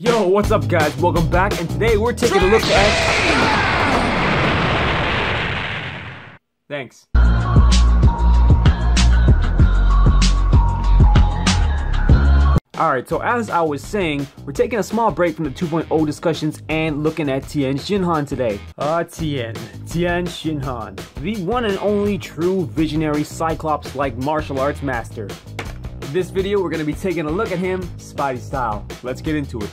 Yo, what's up guys? Welcome back and today we're taking a look at... Thanks. Alright, so as I was saying, we're taking a small break from the 2.0 discussions and looking at Tien Shinhan today. Ah, Tien. Tien Shinhan. The one and only true visionary Cyclops-like martial arts master. In this video, we're to be taking a look at him, Spidey style. Let's get into it.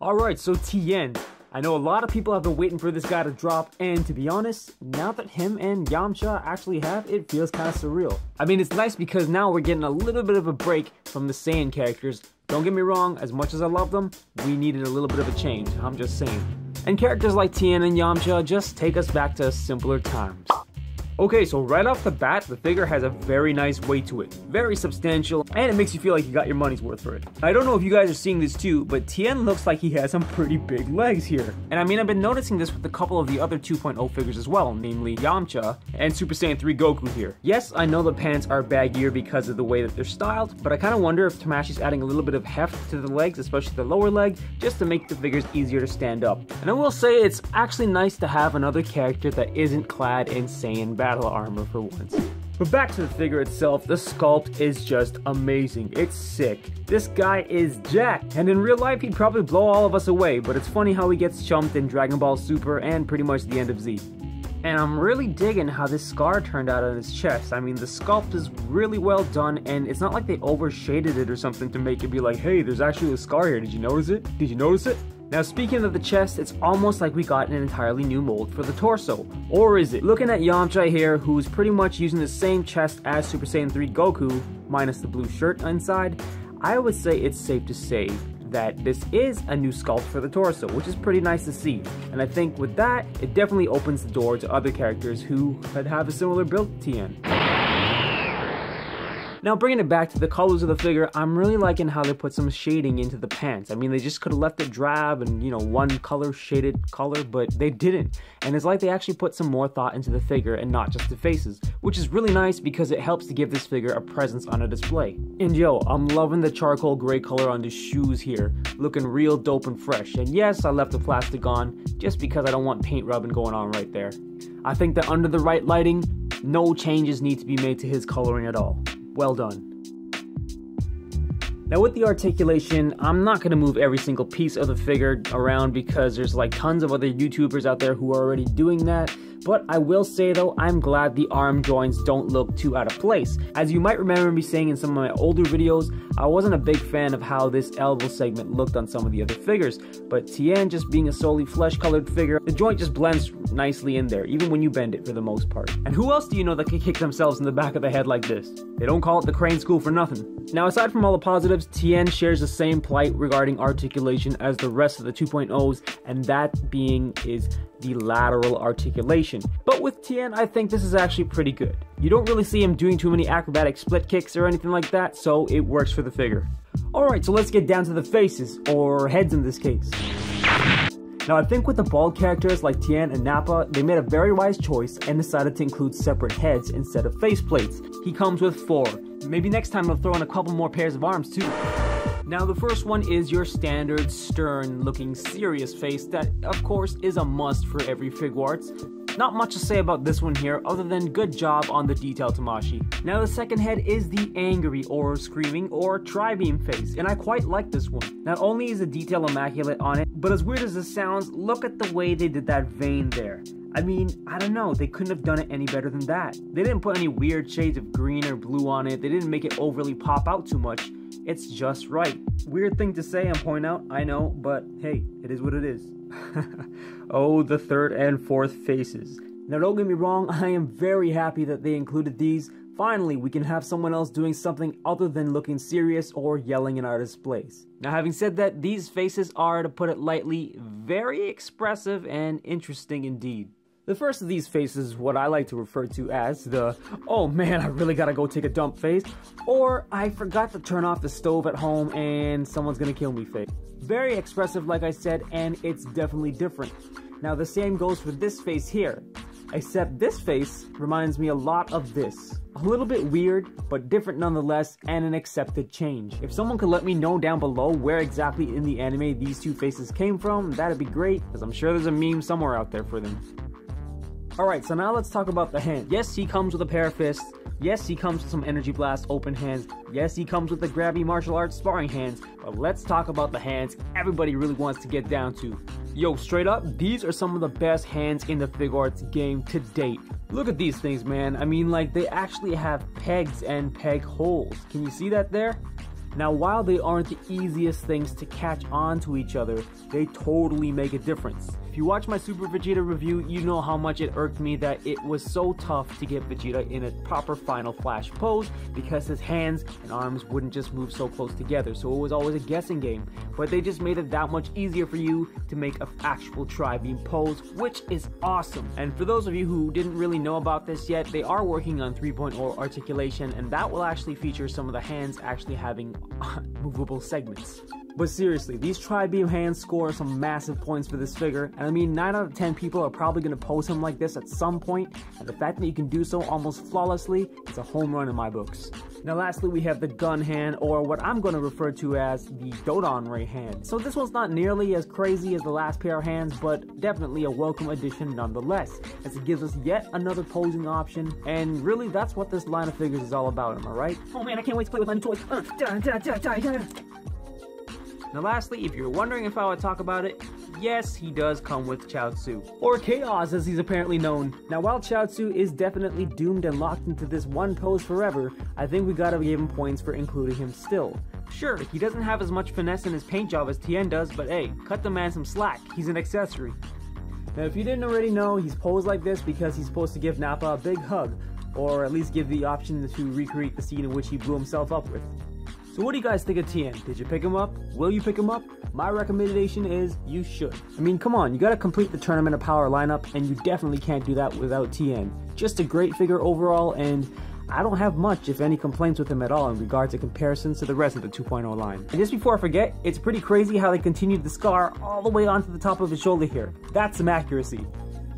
Alright, so Tien. I know a lot of people have been waiting for this guy to drop, and to be honest, now that him and Yamcha actually have, it feels kind of surreal. I mean, it's nice because now we're getting a little bit of a break from the Saiyan characters. Don't get me wrong, as much as I love them, we needed a little bit of a change, I'm just saying. And characters like Tien and Yamcha just take us back to simpler times. Okay, so right off the bat, the figure has a very nice weight to it. Very substantial, and it makes you feel like you got your money's worth for it. I don't know if you guys are seeing this too, but Tien looks like he has some pretty big legs here. And I mean, I've been noticing this with a couple of the other 2.0 figures as well, namely Yamcha and Super Saiyan 3 Goku here. Yes, I know the pants are baggier because of the way that they're styled, but I kind of wonder if Tamashii's adding a little bit of heft to the legs, especially the lower leg, just to make the figures easier to stand up. And I will say it's actually nice to have another character that isn't clad in Saiyan battle armor for once. But back to the figure itself, the sculpt is just amazing. It's sick. This guy is Jack, and in real life he'd probably blow all of us away, but it's funny how he gets chumped in Dragon Ball Super and pretty much the end of Z. And I'm really digging how this scar turned out on his chest. I mean, the sculpt is really well done, and it's not like they overshaded it or something to make it be like, hey, there's actually a scar here. Did you notice it? Did you notice it? Now speaking of the chest, it's almost like we got an entirely new mold for the torso. Or is it? Looking at Yamcha here, who's pretty much using the same chest as Super Saiyan 3 Goku, minus the blue shirt inside, I would say it's safe to say that this is a new sculpt for the torso, which is pretty nice to see. And I think with that, it definitely opens the door to other characters who could have a similar build to Tien. Now bringing it back to the colors of the figure, I'm really liking how they put some shading into the pants. I mean, they just could have left it drab and, you know, one color shaded color, but they didn't. And it's like they actually put some more thought into the figure and not just the faces, which is really nice because it helps to give this figure a presence on a display. And yo, I'm loving the charcoal gray color on the shoes here, looking real dope and fresh. And yes, I left the plastic on just because I don't want paint rubbing going on right there. I think that under the right lighting, no changes need to be made to his coloring at all. Well done. Now with the articulation, I'm not going to move every single piece of the figure around because there's like tons of other YouTubers out there who are already doing that. But I will say though, I'm glad the arm joints don't look too out of place. As you might remember me saying in some of my older videos, I wasn't a big fan of how this elbow segment looked on some of the other figures, but Tien just being a solely flesh colored figure, the joint just blends nicely in there, even when you bend it for the most part. And who else do you know that can kick themselves in the back of the head like this? They don't call it the crane school for nothing. Now aside from all the positives, Tien shares the same plight regarding articulation as the rest of the 2.0s, and that being is the lateral articulation. But with Tien, I think this is actually pretty good. You don't really see him doing too many acrobatic split kicks or anything like that, so it works for the figure. Alright, so let's get down to the faces, or heads in this case. Now I think with the bald characters like Tien and Nappa, they made a very wise choice and decided to include separate heads instead of faceplates. He comes with four. Maybe next time they'll throw in a couple more pairs of arms too. Now the first one is your standard stern looking serious face that of course is a must for every Figuarts. Not much to say about this one here other than good job on the detail Tamashii. Now the second head is the angry or screaming or tri-beam face and I quite like this one. Not only is the detail immaculate on it, but as weird as it sounds, look at the way they did that vein there. I mean, I don't know, they couldn't have done it any better than that. They didn't put any weird shades of green or blue on it, they didn't make it overly pop out too much. It's just right. Weird thing to say and point out, I know, but hey, it is what it is. oh, the third and fourth faces. Now don't get me wrong, I am very happy that they included these. Finally, we can have someone else doing something other than looking serious or yelling in our displays. Now having said that, these faces are, to put it lightly, very expressive and interesting indeed. The first of these faces is what I like to refer to as the, oh man, I really gotta go take a dump face, or I forgot to turn off the stove at home and someone's gonna kill me face. Very expressive like I said, and it's definitely different. Now the same goes for this face here. Except this face reminds me a lot of this. A little bit weird, but different nonetheless, and an accepted change. If someone could let me know down below where exactly in the anime these two faces came from, that'd be great, because I'm sure there's a meme somewhere out there for them. Alright, so now let's talk about the hand. Yes, he comes with a pair of fists. Yes, he comes with some Energy Blast open hands. Yes, he comes with the grabby martial arts sparring hands. But let's talk about the hands everybody really wants to get down to. Yo, straight up, these are some of the best hands in the Figuarts game to date. Look at these things, man. I mean, like, they actually have pegs and peg holes. Can you see that there? Now, while they aren't the easiest things to catch on to each other, they totally make a difference. If you watch my Super Vegeta review, you know how much it irked me that it was so tough to get Vegeta in a proper Final Flash pose because his hands and arms wouldn't just move so close together, so it was always a guessing game. But they just made it that much easier for you to make an actual tri-beam pose, which is awesome. And for those of you who didn't really know about this yet, they are working on 3.0 articulation, and that will actually feature some of the hands actually having movable segments. But seriously, these tri-beam hands score some massive points for this figure, and I mean 9 out of 10 people are probably going to pose him like this at some point. and the fact that you can do so almost flawlessly is a home run in my books. Now lastly we have the gun hand, or what I'm going to refer to as the Dodon Ray hand. So this one's not nearly as crazy as the last pair of hands, but definitely a welcome addition nonetheless, as it gives us yet another posing option, and really that's what this line of figures is all about, am I right? Oh man, I can't wait to play with my new toys! Uh, now lastly, if you're wondering if I would talk about it, yes, he does come with Chaozu, or Chaos as he's apparently known. Now while Chaozu is definitely doomed and locked into this one pose forever, I think we gotta give him points for including him still. Sure, he doesn't have as much finesse in his paint job as Tien does, but hey, cut the man some slack, he's an accessory. Now if you didn't already know, he's posed like this because he's supposed to give Nappa a big hug, or at least give the option to recreate the scene in which he blew himself up with. So what do you guys think of Tien? Did you pick him up? Will you pick him up? My recommendation is you should. I mean, come on, you gotta complete the Tournament of Power lineup, and you definitely can't do that without Tien. Just a great figure overall, and I don't have much, if any, complaints with him at all in regard to comparisons to the rest of the 2.0 line. And just before I forget, it's pretty crazy how they continued the scar all the way onto the top of his shoulder here. That's some accuracy.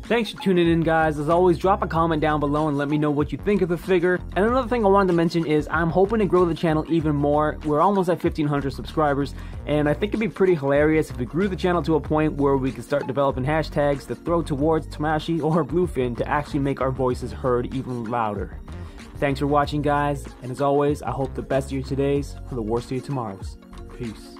Thanks for tuning in, guys. As always, drop a comment down below and let me know what you think of the figure. And another thing I wanted to mention is I'm hoping to grow the channel even more. We're almost at 1,500 subscribers, and I think it'd be pretty hilarious if we grew the channel to a point where we could start developing hashtags to throw towards Tamashii or Bluefin to actually make our voices heard even louder. Thanks for watching, guys, and as always, I hope the best of your todays for the worst of your tomorrows. Peace.